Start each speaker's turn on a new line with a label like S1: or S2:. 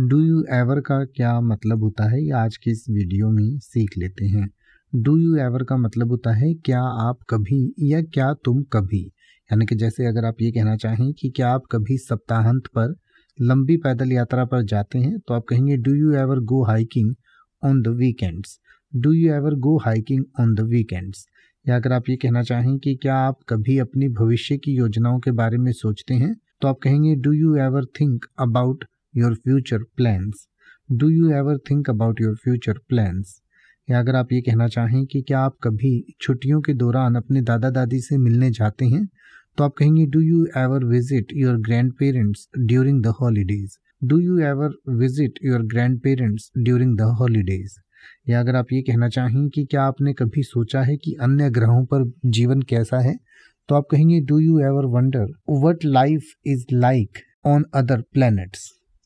S1: Do you ever का क्या मतलब होता है? ये आज की इस वीडियो में सीख लेते हैं। डू यू एवर का मतलब होता है, क्या आप कभी या क्या तुम कभी? यानी कि जैसे अगर आप ये कहना चाहें कि क्या आप कभी सप्ताहांत पर लंबी पैदल यात्रा पर जाते हैं तो आप कहेंगे do you ever go hiking on the weekends do you ever go hiking on the weekends या अगर आप ये कहना चाहें कि क्या आप कभी अपनी भविष्य की योजनाओं के बारे में सोचते हैं तो आप कहेंगे do you ever think about your future plans do you ever think about your future plans या अगर आप ये कहना चाहें कि क्या आप कभी छुट्टियों के दौरान अपने दादा दादी से मिलने जाते हैं? तो आप कहेंगे do you ever visit your grandparents during the holidays do you ever visit your grandparents during the holidays या अगर आप ये कहना चाहें कि क्या आपने कभी सोचा है कि अन्य ग्रहों पर जीवन कैसा है? तो आप कहेंगे do you ever wonder what life is like on other planets